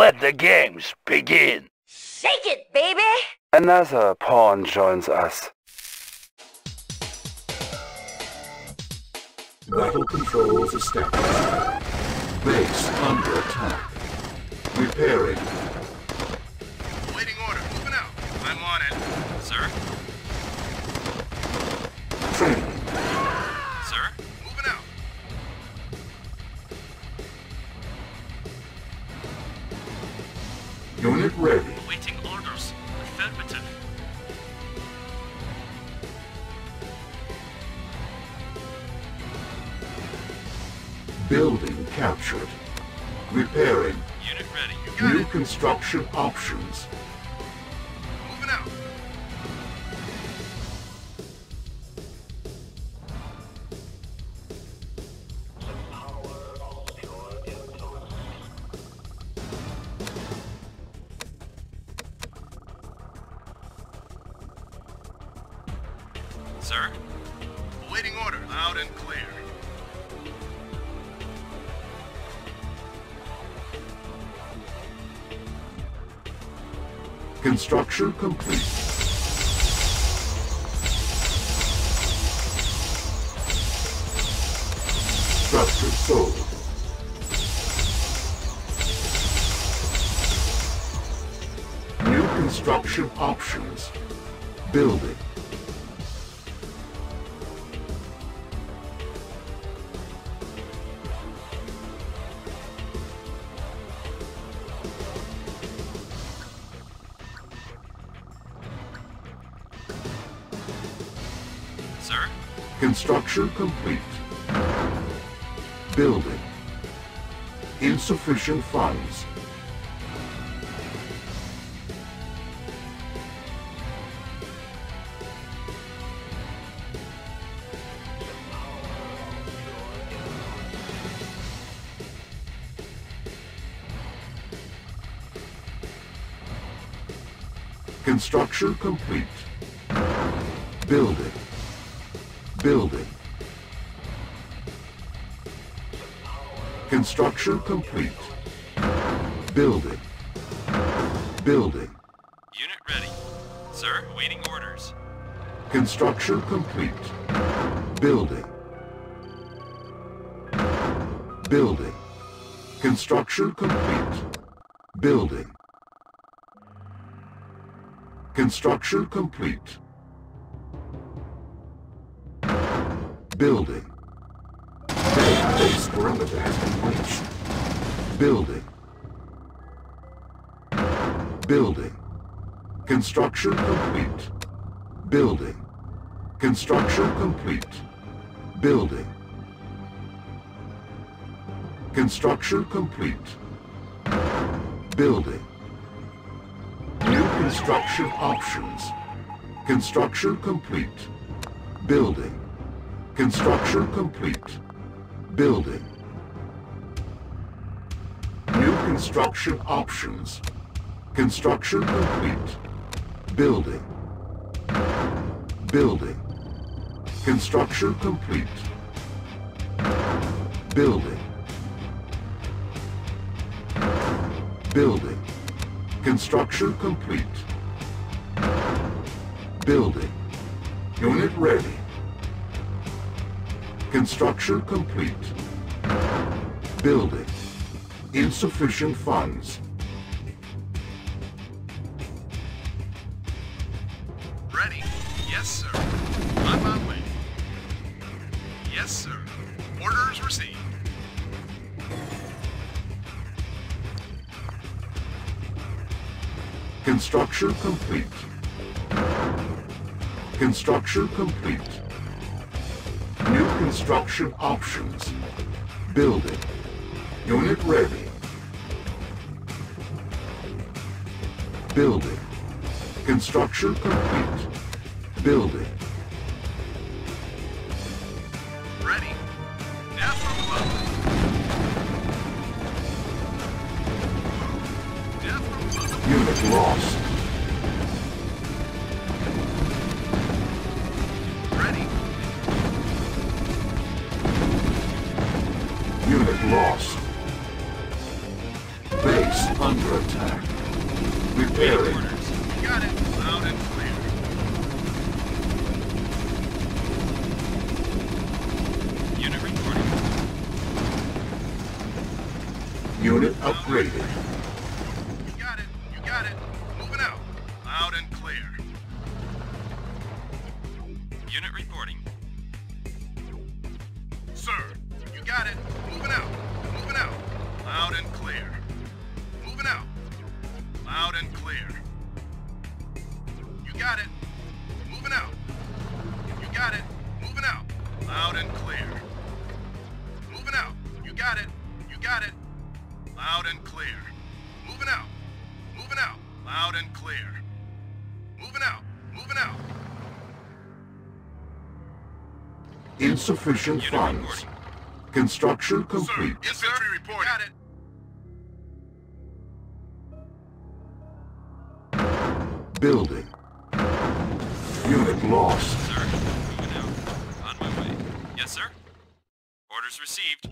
Let the games begin. Shake it, baby! Another pawn joins us. Battle controls established. Base under attack. Repairing. Waiting order. Moving out. I'm on it. Sir? Unit ready. Awaiting orders. Affirmative. Building captured. Repairing. Unit ready. New construction options. Sir? Awaiting order. Loud and clear. Construction complete. Structure sold. New construction options. Building. Construction complete. Building. Insufficient funds. Construction complete. Building. Building. Construction complete. Building. Building. Unit ready. Sir, waiting orders. Construction complete. Building. Building. Construction complete. Building. Construction complete. Building. Base perimeter has been reached. Building. Building. Construction complete. Building. Construction complete. Building. Construction complete. Building. New construction options. Construction complete. Building. Construction complete. Building. New construction options. Construction complete. Building. Building. Construction complete. Building. Building. Construction complete. Building. Unit ready. Construction complete. Building. Insufficient funds. Ready. Yes, sir. On my way. Yes, sir. Orders received. Construction complete. Construction complete. Construction options. Building. Unit ready. Building. Construction complete. Building. Lost. Base under attack. Repairing. Got it. Loud and clear. Unit reporting. Unit upgraded. Insufficient funds. reporting. Construction Sir, complete. infantry reporting. Got it. Building. Unit lost. Sir, moving out. On my way. Yes, sir. Orders received.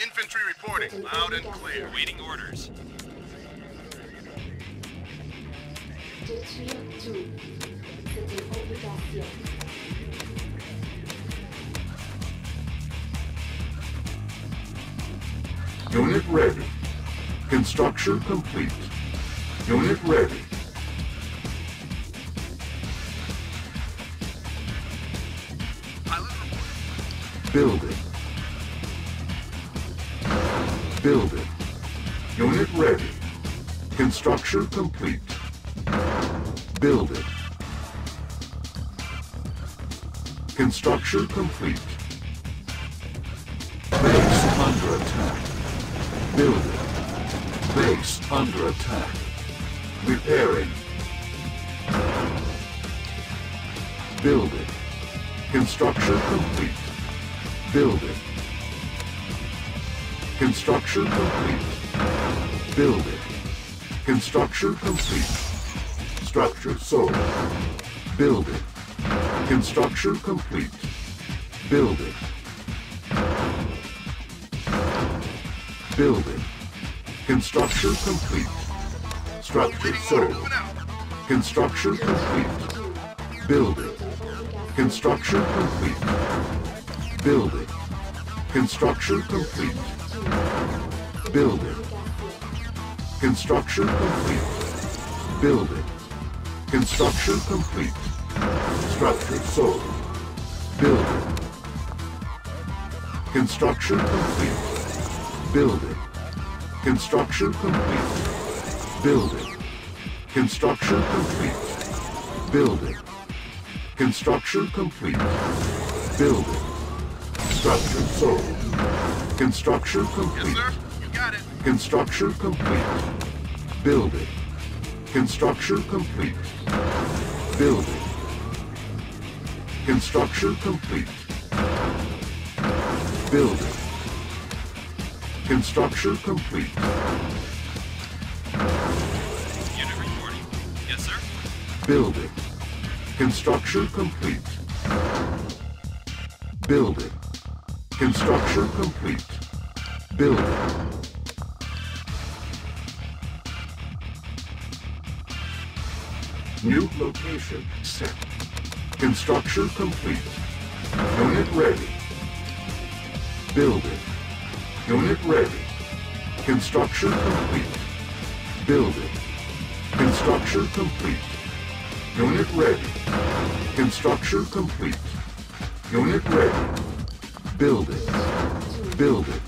Infantry reporting. Loud and clear. Waiting orders. Unit ready. Construction complete. Unit ready. Building. Building. Unit ready. Construction complete. Building. Construction complete. Base under attack. Building. Base under attack. Repairing. Building. Construction complete. Building. Construction complete. Building. Construction complete. Structure sold. Building. Construction complete. Building. Building. Construction complete. Structure sold. Construction complete. Building. Construction complete. Building. Construction complete. Building. Construction complete. Building. Construction complete. Structure sold. Building. Construction complete. Building. Construction complete. Building. Construction complete. Building. Construction complete. Building. Structure sold. Construction Yes, complete. sir. You got it. Construction complete. Building. Construction complete. Building. Construction complete. Building. Construction complete. Unit reporting. Yes, sir. Building. Construction complete. Building. Construction complete. Building. New location set. Construction complete. Unit ready. Building. Unit ready. Construction complete. Building. Construction complete. Unit ready. Construction complete. Unit ready. Building. Building.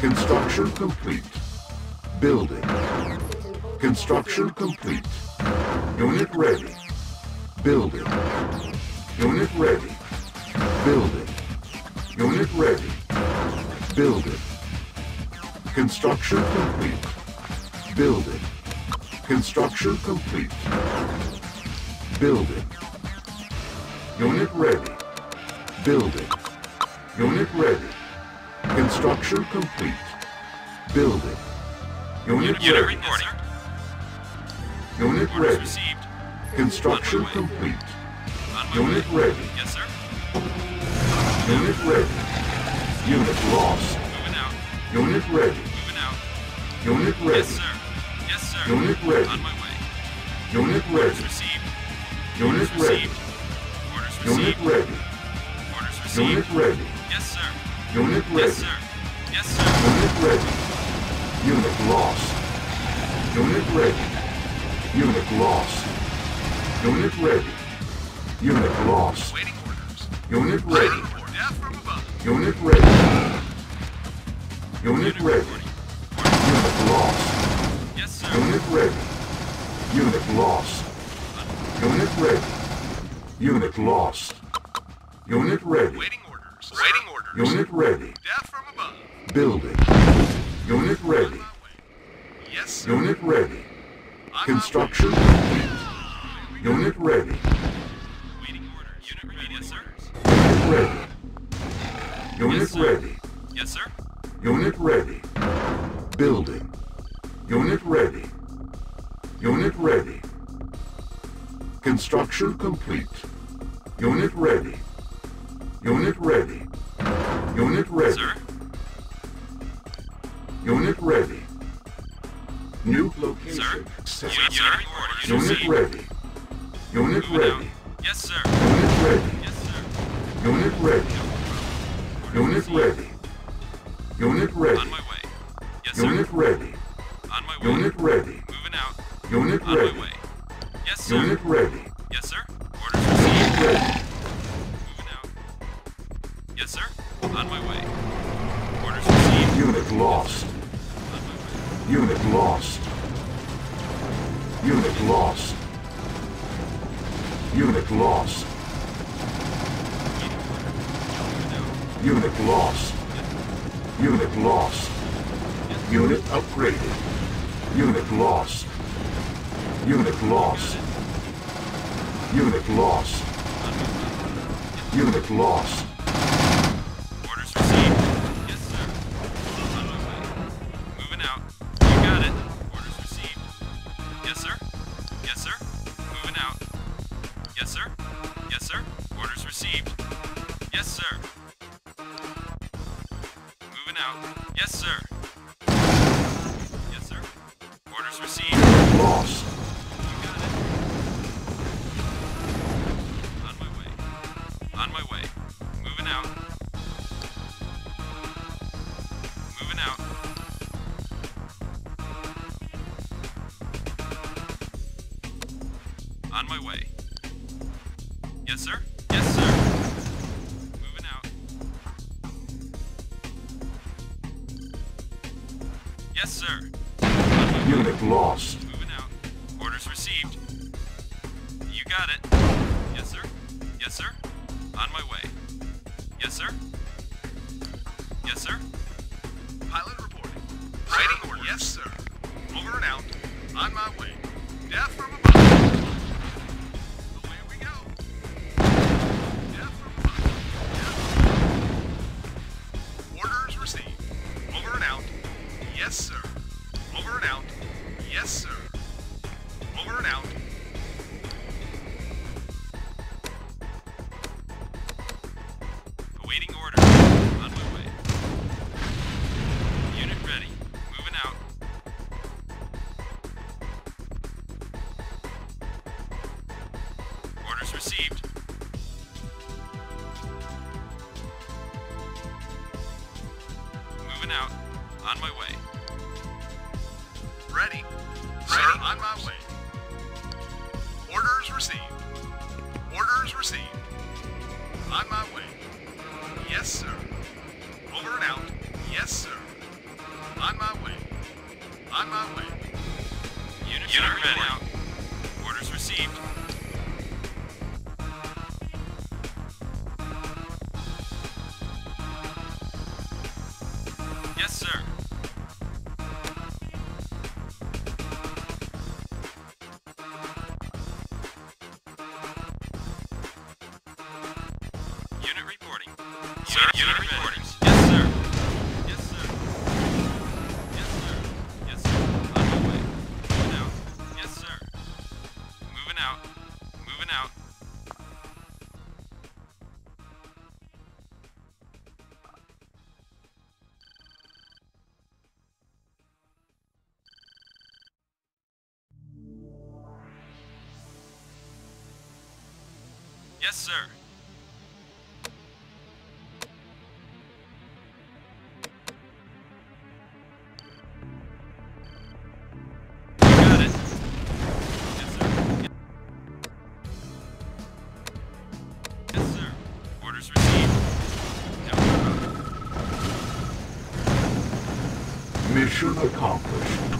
Construction complete. Building. Construction complete. Unit ready. Building. Unit ready. Building. Construction complete. Building. Construction complete. Building. Unit ready. Building. Unit ready. Construction complete. Building. Unit Unit ready. reporting. Unit Orders ready. received. Construction On complete. Unit way. ready. Yes, sir. Unit ready. Unit lost. Moving out. Unit ready. Moving out. Unit Yes, sir. Yes, sir. Unit ready. On my way. Unit Orders ready. received. Unit Orders ready. received. Orders Unit ready. Orders received. Unit ready. Yes, sir. Unit Yes, ready. sir. Yes, sir. Unit ready. Unit lost. Unit ready. Unit lost. Unit ready. Unit lost. Waiting orders. Unit Ready ready. death from above. Unit ready. Unit ready. reporting. Unit lost. Yes, sir. Unit ready. Unit lost. Unit ready. Unit lost. Unit ready. Waiting orders. Waiting orders. Unit ready. Death from above. Building. Unit ready. Yes, sir. Unit ready. Way. Construction complete. Unit ready. Waiting orders. Unit ready. Yes, sir. Unit ready. Unit Yes, ready. Yes, sir. Unit ready. Building. Unit ready. Unit ready. Construction complete. Unit ready. Unit ready. Unit ready. Sir. Unit ready. New location. Sir. set. Unit, unit orders Unit received. ready. Unit out. ready. Yes, sir. Unit ready. Yes, sir. Unit ready. Unit ready. Unit ready. Unit lost. Unit lost. Unit upgraded. Unit lost. Unit lost. Unit lost. Unit lost. Yes, sir. Yes, sir. Orders received. Lost. You got it. On my way. On my way. Moving out. Moving out. On my way. Yes, sir. Yes, sir. Yes, sir. On my way. Unit lost. Moving out. Orders received. You got it. Yes, sir. Yes, sir. On my way. Yes, sir. Yes, sir. Pilot reporting. Waiting orders. Yes, sir. Over and out. On my way. Death from received. No. Mission accomplished.